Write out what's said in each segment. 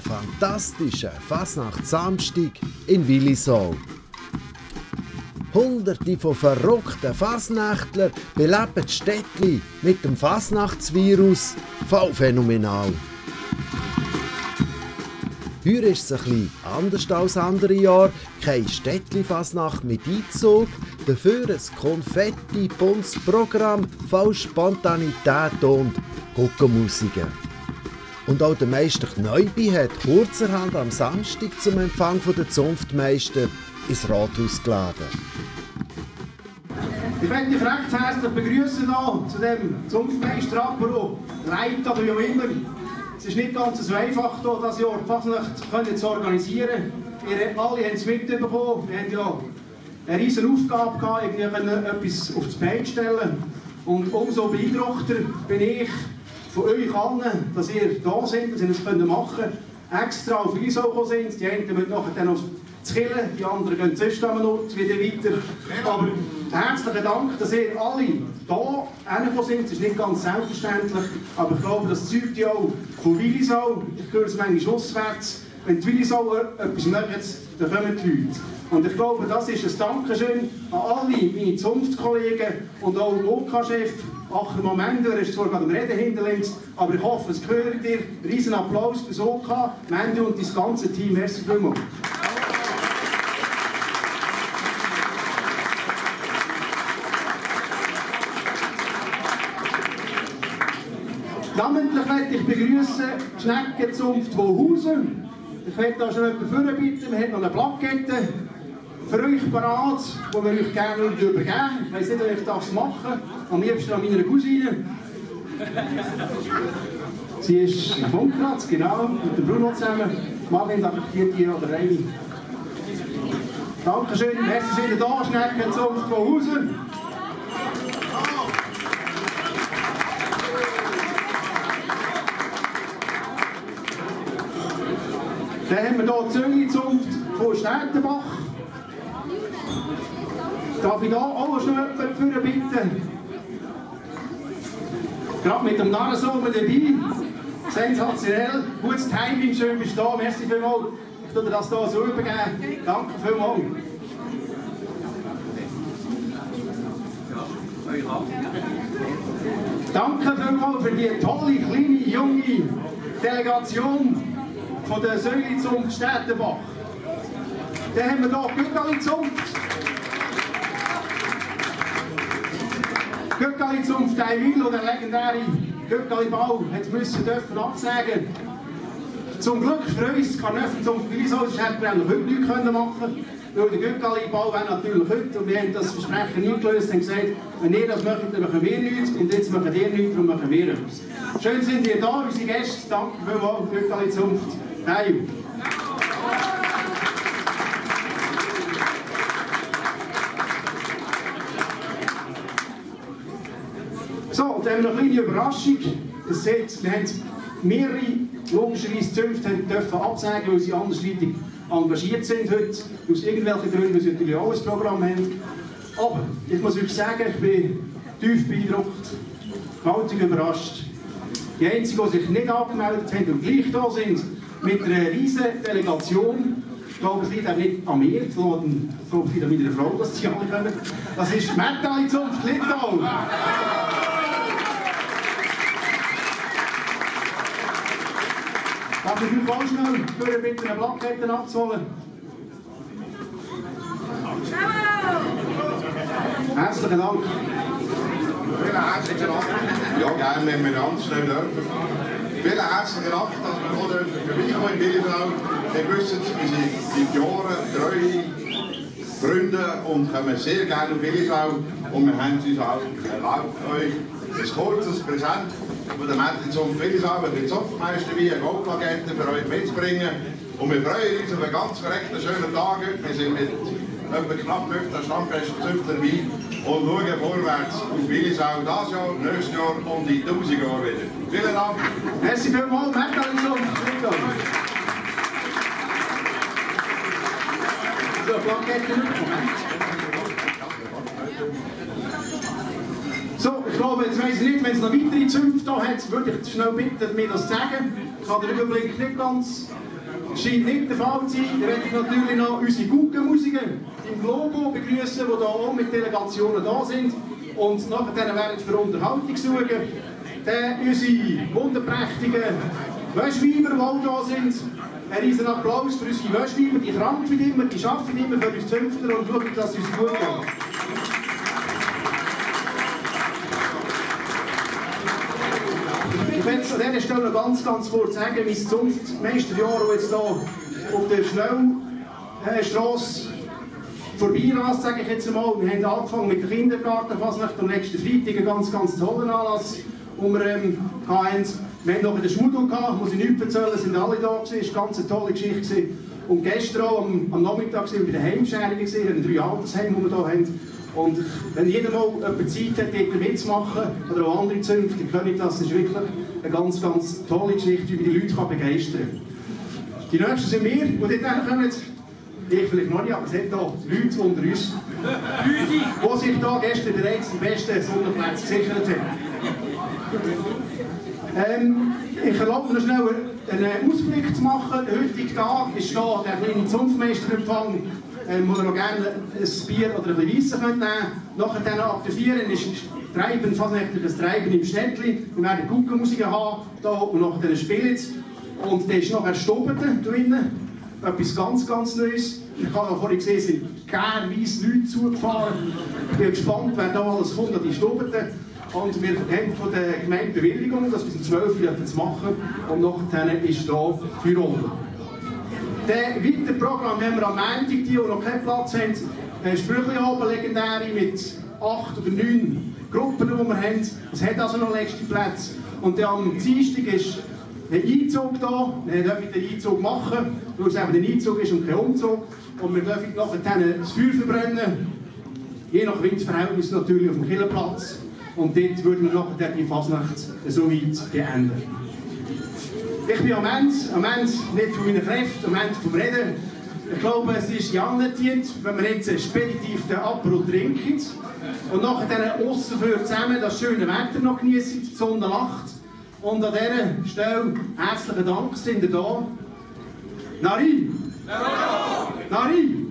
fantastischen Fasnacht-Samstag in Willisau. Hunderte von verrückten Fasnächtlern beleben das Städtli mit dem Fasnachtsvirus voll phänomenal. Heuer ist es bisschen anders als andere Jahre. Kein Städtli-Fasnacht mit Einzug, dafür ein konfetti-buntes Programm voll Spontanität und Guckenmusiken. Und auch der Meister Kneubi hat kurzerhand am Samstag zum Empfang der Zunftmeister ins Rathaus geladen. Ich möchte dich recht herzlich begrüßen zu dem Zunftmeister-Apero. Leid oder wie auch immer. Es ist nicht ganz so einfach, hier das Jahr die zu organisieren. Ihr alle haben es mitbekommen. Wir haben ja eine riesige Aufgabe gehabt, irgendwie etwas aufs Bein zu stellen. Und umso beeindruckter bin ich von euch allen, dass ihr da seid, dass ihr das machen könnt. Extra auf Wieso gekommen sind. Die einen müssen nachher dann auf zu killen, die anderen gehen sonst noch wieder weiter. Aber herzlichen Dank, dass ihr alle hier hergekommen sind. Das ist nicht ganz selbstverständlich, aber ich glaube, das zeugt ja auch von Willisau. Ich höre es manchmal auswärts. Wenn die Willisau etwas machen, dann kommen die Leute. Und ich glaube, das ist ein Dankeschön an alle meine Zunftkollegen und auch den OK-Chef. Acher Moment, er ist zwar gerade am Reden hinter links, aber ich hoffe, es gehört dir. Riesen Applaus für OK, Mandy und das ganze Team. Merci vielmals. Namentlich möchte ich begrüßen die Schneckenzunft Wohausen. Ich möchte da schon jemanden vorbitten. Wir haben noch eine Plakette für euch parat, die wir euch gerne übergeben Ich weiß nicht, ob ich das machen Am liebsten an meiner Cousine. Sie ist im Funkplatz, genau, mit dem Bruno zusammen. Marvin, dir die oder eine? Dankeschön, merci, sind ihr da, Schneckenzunft Wohausen. Dann haben wir hier die Züngi-Zunft von Stärtenbach. Darf ich hier auch schon jemanden für bitten? Gerade mit dem Narrensohn dabei. Sensationell. Gutes Timing, schön bist du da. Merci vielmals. Ich dir das hier so übergeben. Danke vielmals. Danke vielmals für die tolle, kleine, junge Delegation von der Säule zum Städtebach. Dann haben wir hier Gückali Zunft. Gückali Zunft Eiwil, der legendäre Gückali Bau, hat müssen dürfen absagen. Zum Glück für uns kann Öffnen zum Wieso, sonst hätten wir heute nichts machen können. Weil der Gückali-Bau wäre natürlich heute und wir haben das Versprechen eingelöst und gesagt, wenn ihr das möchtet, dann machen wir nichts und jetzt machen ihr nichts, dann machen wir etwas. Schön sind ihr da, unsere Gäste. Danke vielmals, Gückali-Zunft. Nein. Und dann haben wir noch eine kleine Überraschung. Ihr seht, wir haben mehrere, logischerweise Zünfte dürfen absagen, weil sie andersweitig engagiert sind heute. Aus irgendwelchen Gründen, weil sie natürlich auch ein Programm haben. Aber ich muss euch sagen, ich bin tief beeindruckt, gewaltig überrascht. Die einzigen, die sich nicht angemeldet haben und gleich da sind, mit einer riesen Delegation. Ich glaube, es liegt auch nicht an mir, sondern ich glaube, es liegt an meiner Frau, dass sie alle kommen. Das ist Metal Zunft Lindau. Darf ich euch ganz schnell für bitte eine Plakette abzuholen? Herzlichen Dank. Vielen herzlichen Dank. Ja, gerne, wenn wir ganz schnell dürfen. Vielen herzlichen Dank, dass wir hier vorbeikommen in Billisau. Ihr wisst, wir sind seit Jahren treue Freunde und kommen sehr gerne nach Billisau. Und wir haben uns auch erlaubt, euch ein kurzes Präsent von Mädchen zum Billisau mit dem Zopfmeister wie eine für euch mitzubringen. Und wir freuen uns auf einen ganz verreckten schönen Tag. Wir sind mit knapp 15 Stammgästen Züftler dabei und schauen vorwärts auf Willisau das Jahr, nächstes Jahr und in 1000 Jahren wieder. Vielen Dank. Merci vielmals, Merkalisson. So, Plakette. Ich glaube, jetzt weiss ich nicht, wenn es noch weitere Zünfte da hat, würde ich schnell bitten, mir das zu sagen. Ich habe den Überblick nicht ganz. scheint nicht der Fall zu sein. Da werde ich natürlich noch unsere Guggenmusiker im Globo begrüßen, die hier auch mit Delegationen da sind. Und nachher werden wir für Unterhaltung suchen. Dann unsere wunderprächtigen Wäschweiber, die da sind. Ein riesen Applaus für unsere Wäschweiber, die krampfen immer, die arbeiten immer für uns Zünfter und schauen, dass es uns gut geht. Ich möchte an dieser Stelle ganz, ganz kurz sagen, mein Zunftmeisterjahr, das jetzt hier auf der Schnellstrasse vorbeirast, sage ich jetzt einmal. Wir haben angefangen mit der Kindergartenfasnacht am nächsten Freitag, einen ganz, ganz tollen Anlass, wo wir ähm, hatten. Wir hatten noch in der Schmuddel gehabt, muss ich nichts erzählen, sind alle da gewesen, es war eine ganz tolle Geschichte. Gewesen. Und gestern am, am Nachmittag waren wir bei der Heimscherung, gesehen, in drei Altersheime, die wir hier haben. Und wenn jeder mal jemand Zeit hat, dort mitzumachen, oder auch andere Zünfte, dann können das. Ist wirklich eine ganz, ganz tolle Geschichte, man die Leute begeistern kann. Die nächsten sind wir, die dort kommen. Ich vielleicht noch nicht, aber es hat hier Leute unter uns, die sich hier gestern bereits die besten Sonderplätze gesichert haben. Ähm, ich erlaube mir schnell einen Ausblick zu machen. Heutige Tag ist hier der kleine Zunftmeisterempfang, ähm, wo ihr noch gerne ein Bier oder ein Weisse nehmen könnt. Nachher dann ab der 4 ist Treiben, ein Treiben im Städtchen. Wir werden Kuckenmusik haben da und nachher dann spielen Und der ist nachher Stoppen drinnen. Etwas ganz, ganz Neues. Ich habe vorhin gesehen, es sind gärweise Leute zugefahren. Ich bin gespannt, wer da alles kommt an die Stoppen. Und wir haben von der Gemeinde Bewilligung, das bis um 12 Uhr zu machen. Und nachher ist da Tirol. Das weitere Programm haben wir am Montag, die, die noch keinen Platz haben, Sprüchli legendäre mit acht oder neun Gruppen, die wir haben. Es hat also noch letzte Plätze. Und dann am Dienstag ist ein Einzug da. Wir dürfen den Einzug machen, weil es eben ein Einzug ist und kein Umzug. Und wir dürfen nachher das Feuer verbrennen. Je nach Windverhältnis natürlich auf dem Killerplatz. Und dort würden wir nachher die Fasnacht so weit beenden. Ich bin am Ende, am Ende nicht von meinen Kräften, am Ende vom Reden. Ich glaube, es ist ja anerkannt, wenn wir jetzt speditiv den Apero trinken und nachher aussen für zusammen das schöne Wetter noch genießen, die Sonne lacht. Und an dieser Stelle herzlichen Dank, sind ihr da. Nari! Nari!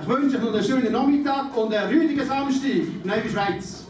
Ich wünsche euch noch einen schönen Nachmittag und einen rüdigen Samstag in der Schweiz.